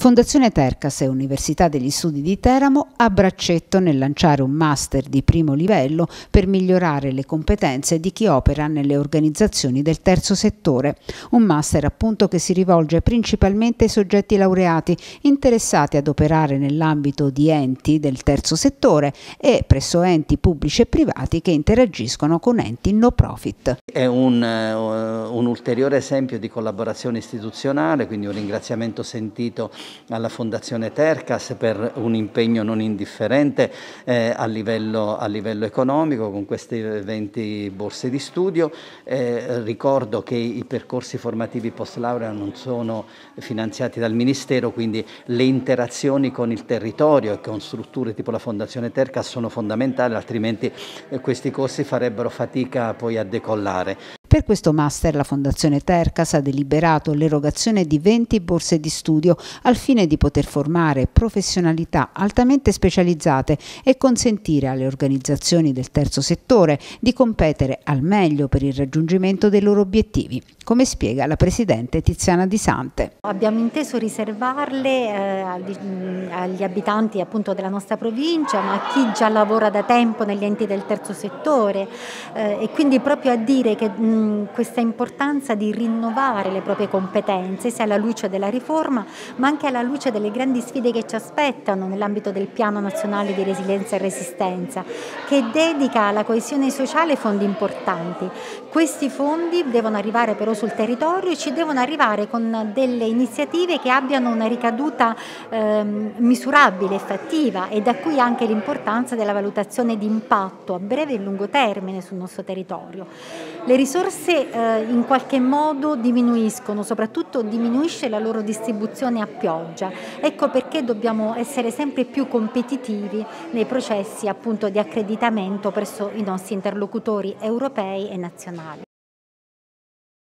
Fondazione Tercas e Università degli Studi di Teramo a braccetto nel lanciare un master di primo livello per migliorare le competenze di chi opera nelle organizzazioni del terzo settore. Un master appunto che si rivolge principalmente ai soggetti laureati interessati ad operare nell'ambito di enti del terzo settore e presso enti pubblici e privati che interagiscono con enti no profit. È un, uh, un ulteriore esempio di collaborazione istituzionale, quindi un ringraziamento sentito alla Fondazione Tercas per un impegno non indifferente eh, a, livello, a, livello, economico con questi 20 borse di studio. Eh, ricordo che i percorsi formativi post laurea non sono finanziati dal Ministero, quindi le interazioni con il territorio e con strutture tipo la Fondazione Tercas sono fondamentali, altrimenti eh, questi corsi farebbero fatica poi a decollare. Per questo master la Fondazione Tercas ha deliberato l'erogazione di 20 borse di studio al fine di poter formare professionalità altamente specializzate e consentire alle organizzazioni del terzo settore di competere al meglio per il raggiungimento dei loro obiettivi, come spiega la Presidente Tiziana Di Sante. Abbiamo inteso riservarle eh, agli abitanti appunto della nostra provincia, ma a chi già lavora da tempo negli enti del terzo settore eh, e quindi proprio a dire che mh, questa importanza di rinnovare le proprie competenze, sia alla luce della riforma, ma anche alla luce delle grandi sfide che ci aspettano nell'ambito del Piano Nazionale di Resilienza e Resistenza, che dedica alla coesione sociale fondi importanti. Questi fondi devono arrivare però sul territorio e ci devono arrivare con delle iniziative che abbiano una ricaduta eh, misurabile, effettiva e da qui anche l'importanza della valutazione di impatto a breve e lungo termine sul nostro territorio. Le risorse risorse eh, in qualche modo diminuiscono, soprattutto diminuisce la loro distribuzione a pioggia. Ecco perché dobbiamo essere sempre più competitivi nei processi appunto di accreditamento presso i nostri interlocutori europei e nazionali.